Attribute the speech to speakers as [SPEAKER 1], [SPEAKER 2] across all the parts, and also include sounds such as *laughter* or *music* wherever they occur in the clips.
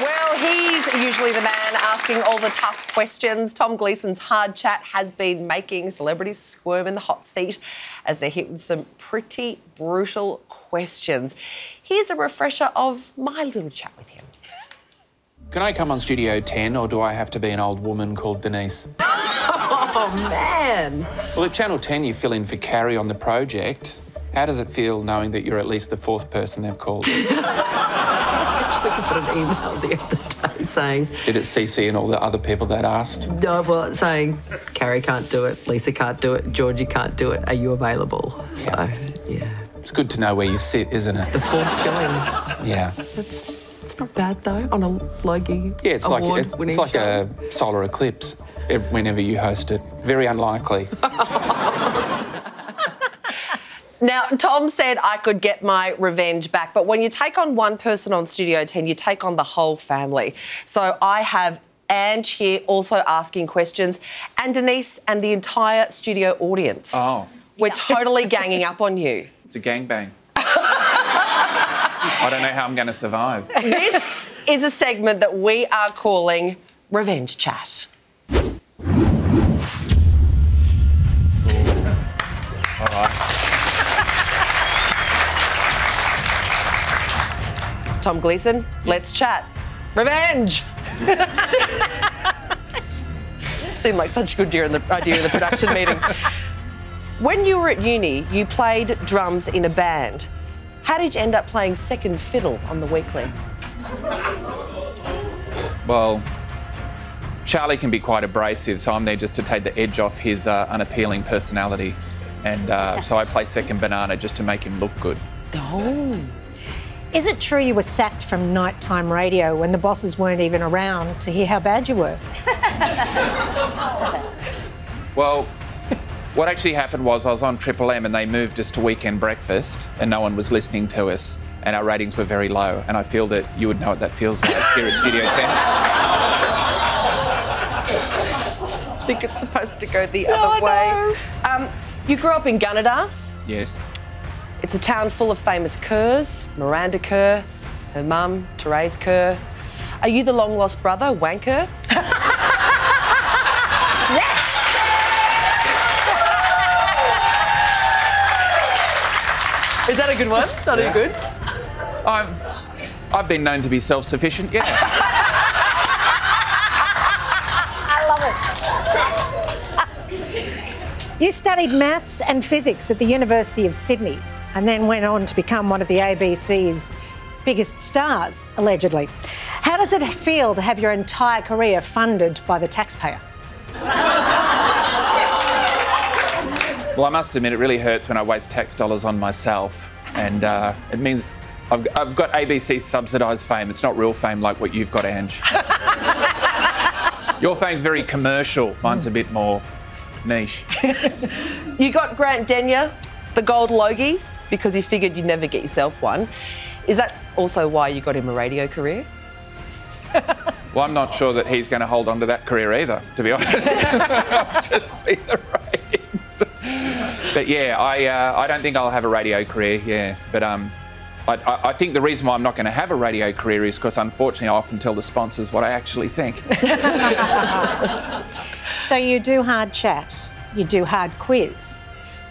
[SPEAKER 1] Well, he's usually the man asking all the tough questions. Tom Gleeson's hard chat has been making celebrities squirm in the hot seat as they're hit with some pretty brutal questions. Here's a refresher of my little chat with him.
[SPEAKER 2] Can I come on Studio 10 or do I have to be an old woman called Denise? *laughs*
[SPEAKER 1] Oh, man.
[SPEAKER 2] Well, at Channel 10, you fill in for Carrie on the project. How does it feel knowing that you're at least the fourth person they've called? *laughs*
[SPEAKER 1] actually put an email the other day saying.
[SPEAKER 2] Did it CC and all the other people that asked?
[SPEAKER 1] No, well, saying Carrie can't do it, Lisa can't do it, Georgie can't do it. Are you available? So, yeah.
[SPEAKER 2] It's good to know where you sit, isn't it?
[SPEAKER 1] The fourth filling.
[SPEAKER 2] Yeah.
[SPEAKER 1] It's, it's not bad though on a Logie.
[SPEAKER 2] Yeah, it's like it's, it's like
[SPEAKER 1] show.
[SPEAKER 2] a solar eclipse whenever you host it. Very unlikely. *laughs*
[SPEAKER 1] Now, Tom said I could get my revenge back, but when you take on one person on Studio 10, you take on the whole family. So I have Ange here also asking questions, and Denise and the entire studio audience.
[SPEAKER 2] Oh.
[SPEAKER 1] We're *laughs* totally ganging up on you.
[SPEAKER 2] It's a gangbang. *laughs* I don't know how I'm going to survive.
[SPEAKER 1] This is a segment that we are calling Revenge Chat. Tom Gleeson, let's chat. Revenge! *laughs* Seemed like such a good idea in the, idea in the production meeting. When you were at uni, you played drums in a band. How did you end up playing second fiddle on the weekly?
[SPEAKER 2] Well, Charlie can be quite abrasive, so I'm there just to take the edge off his uh, unappealing personality. And uh, so I play second banana just to make him look good.
[SPEAKER 1] Oh.
[SPEAKER 3] Is it true you were sacked from nighttime radio when the bosses weren't even around to hear how bad you were? *laughs*
[SPEAKER 2] well, what actually happened was I was on Triple M and they moved us to weekend breakfast and no one was listening to us and our ratings were very low. And I feel that you would know what that feels like *laughs* here at Studio 10. *laughs*
[SPEAKER 1] I think it's supposed to go the other way. Um, you grew up in Gunnedah.
[SPEAKER 2] Yes.
[SPEAKER 1] It's a town full of famous Kerrs, Miranda Kerr, her mum, Therese Kerr. Are you the long lost brother, Wanker? *laughs*
[SPEAKER 3] yes!
[SPEAKER 1] Is that a good one? Not yeah. good?
[SPEAKER 2] I'm, I've been known to be self sufficient, yeah. *laughs*
[SPEAKER 3] I love it. You studied maths and physics at the University of Sydney and then went on to become one of the ABC's biggest stars, allegedly. How does it feel to have your entire career funded by the taxpayer?
[SPEAKER 2] Well, I must admit, it really hurts when I waste tax dollars on myself. And uh, it means I've, I've got ABC subsidised fame. It's not real fame like what you've got, Ange. *laughs* Your fame's very commercial. Mine's a bit more niche. *laughs*
[SPEAKER 1] you got Grant Denyer, the gold Logie because he figured you'd never get yourself one. Is that also why you got him a radio career? *laughs*
[SPEAKER 2] well, I'm not sure that he's going to hold on to that career either, to be honest. *laughs* I'll just see the ratings. but yeah, I, uh, I don't think I'll have a radio career, yeah. But um, I, I, think the reason why I'm not going to have a radio career is because, unfortunately, I often tell the sponsors what I actually think. *laughs*
[SPEAKER 3] so you do hard chat, you do hard quiz.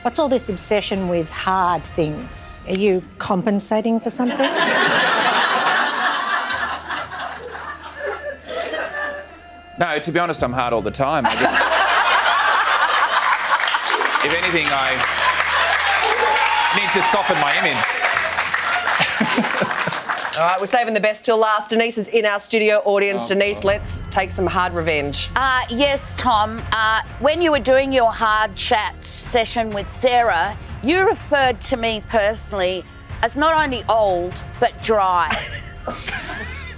[SPEAKER 3] What's all this obsession with hard things? Are you compensating for something?
[SPEAKER 2] no, to be honest, I'm hard all the time. I just... if anything, I need to soften my image. *laughs*
[SPEAKER 1] All right, we're saving the best till last. Denise is in our studio audience. Oh, Denise, God. let's take some hard revenge.
[SPEAKER 4] Uh, yes, Tom. Uh, when you were doing your hard chat session with Sarah, you referred to me personally as not only old, but dry. *laughs*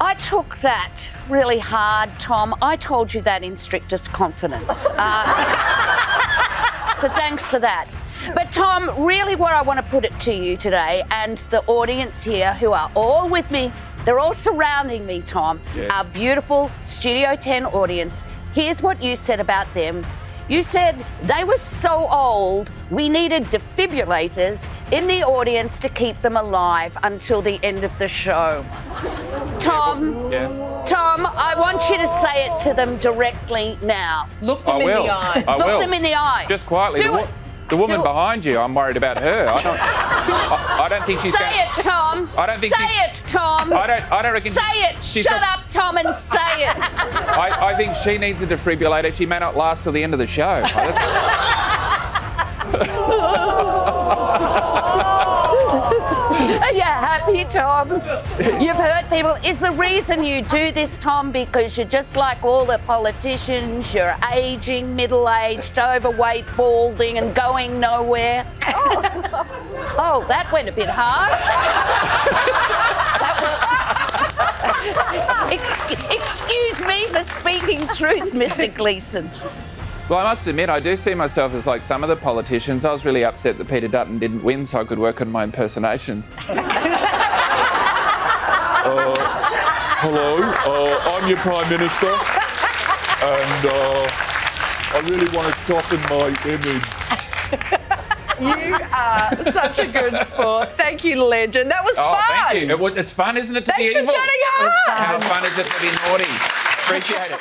[SPEAKER 4] I took that really hard, Tom. I told you that in strictest confidence. Uh, *laughs* so thanks for that. But Tom, really what I want to put it to you today and the audience here who are all with me, they're all surrounding me, Tom, yeah. our beautiful Studio 10 audience. Here's what you said about them. You said they were so old, we needed defibrillators in the audience to keep them alive until the end of the show. Tom, yeah. I want you to say it to them directly now.
[SPEAKER 1] Look them
[SPEAKER 2] I
[SPEAKER 1] in
[SPEAKER 2] will.
[SPEAKER 1] the eyes.
[SPEAKER 2] I
[SPEAKER 4] Look
[SPEAKER 2] will.
[SPEAKER 4] them in the eye.
[SPEAKER 2] Just quietly.
[SPEAKER 4] Do
[SPEAKER 2] the,
[SPEAKER 4] it.
[SPEAKER 2] The woman
[SPEAKER 4] it.
[SPEAKER 2] behind you, I'm worried about her. I don't. I, I don't think she's
[SPEAKER 4] Say
[SPEAKER 2] going.
[SPEAKER 4] it, Tom.
[SPEAKER 2] I don't think
[SPEAKER 4] Say it, Tom.
[SPEAKER 2] I don't. I don't reckon.
[SPEAKER 4] Say it. Shut
[SPEAKER 2] got-
[SPEAKER 4] up, Tom, and say it.
[SPEAKER 2] I, I think she needs a defibrillator. She may not last till the end of the show. *laughs*
[SPEAKER 4] Are you happy, Tom? You've hurt people. Is the reason you do this, Tom, because you're just like all the politicians? You're aging, middle aged, overweight, balding, and going nowhere? Oh, oh that went a bit harsh. That was. Ex- excuse me for speaking truth, Mr. Gleeson.
[SPEAKER 2] Well, I must admit, I do see myself as like some of the politicians. I was really upset that Peter Dutton didn't win, so I could work on my impersonation. Uh, hello, uh, I'm your Prime Minister, and uh, I really want to soften my image.
[SPEAKER 1] You are such a good sport. Thank you, legend. That was
[SPEAKER 2] Oh,
[SPEAKER 1] fun.
[SPEAKER 2] thank you. It was, it's fun, isn't it, to
[SPEAKER 1] Thanks
[SPEAKER 2] be
[SPEAKER 1] for
[SPEAKER 2] evil?
[SPEAKER 1] chatting hard.
[SPEAKER 2] How fun is it to be naughty? Appreciate it.